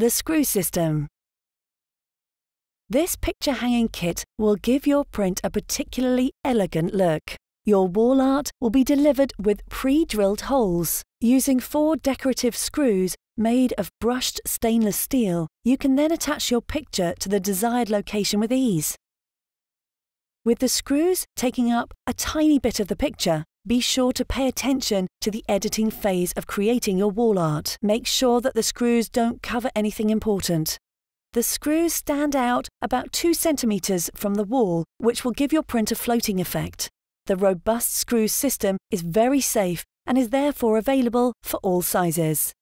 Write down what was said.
The screw system. This picture hanging kit will give your print a particularly elegant look. Your wall art will be delivered with pre-drilled holes. Using four decorative screws made of brushed stainless steel, you can then attach your picture to the desired location with ease. With the screws taking up a tiny bit of the picture, be sure to pay attention to the editing phase of creating your wall art. Make sure that the screws don't cover anything important. The screws stand out about 2 centimeters from the wall, which will give your print a floating effect. The robust screw system is very safe and is therefore available for all sizes.